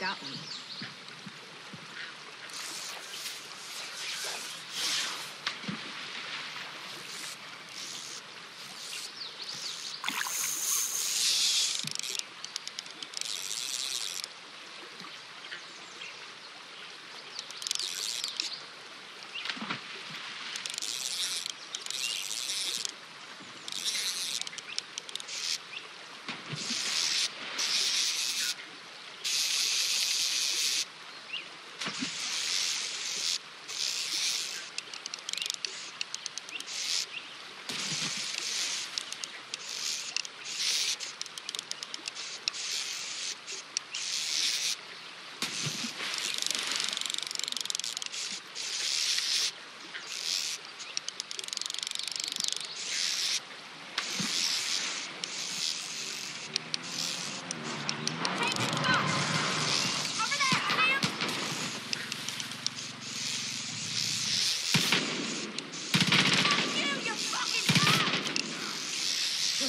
Got one. Hey,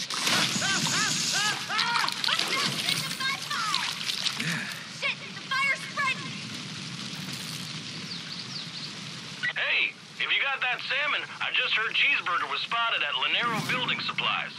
if you got that salmon, I just heard Cheeseburger was spotted at Lanero Building Supplies.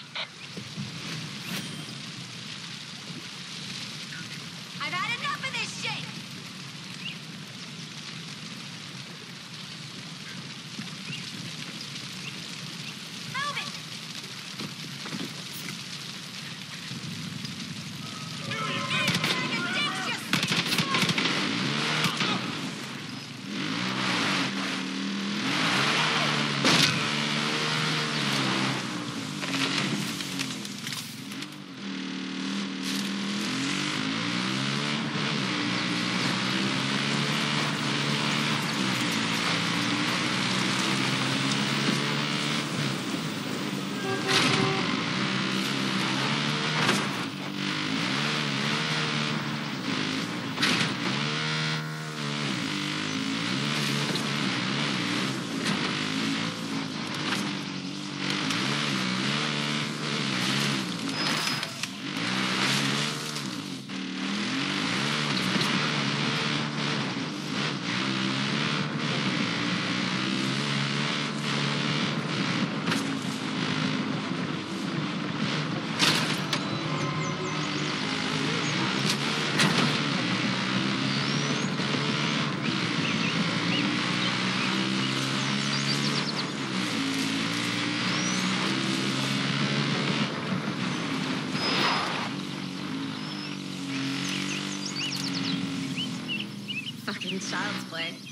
Fucking child's play.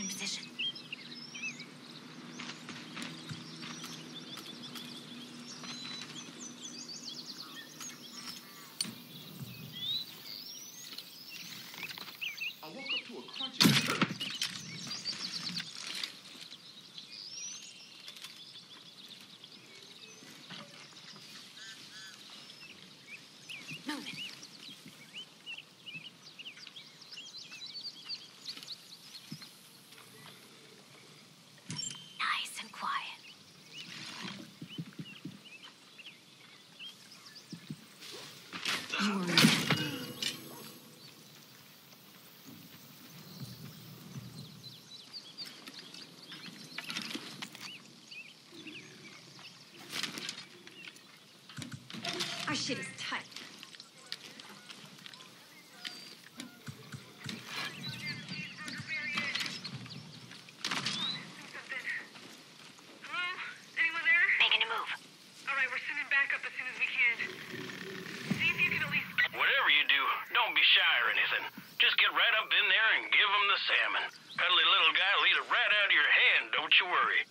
In position. I woke up to a crunchy. Move it. Nice and quiet. You are anything. Just get right up in there and give him the salmon. Cuddly little guy will eat it right out of your hand, don't you worry.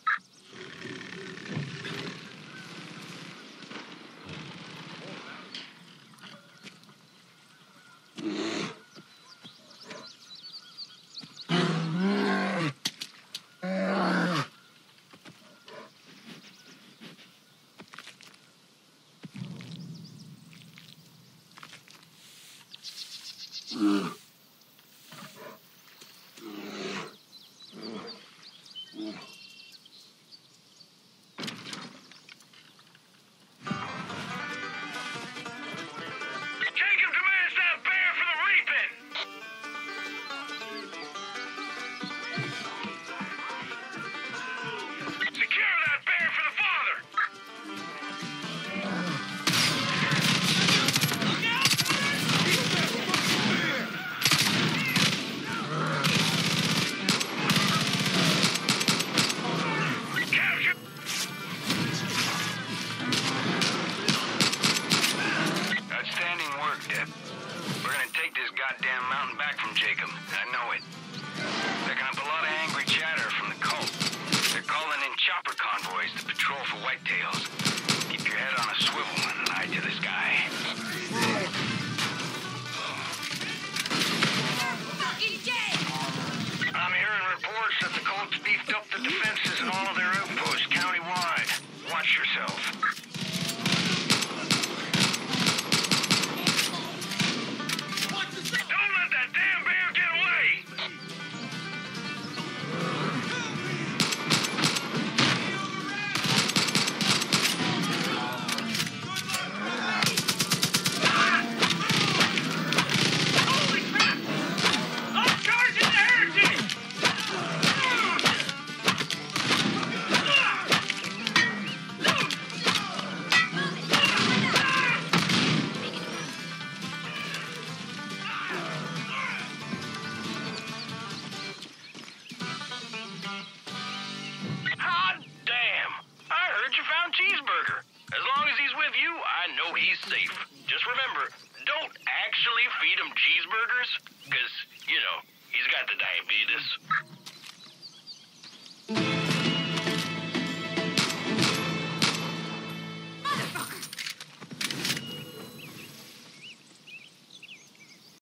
Convoys to patrol for whitetails. Keep your head on a swivel and an eye to the sky. I'm hearing reports that the cult's beefed up the defenses in all of their outposts countywide. Watch yourself. burgers because, you know, he's got the diabetes.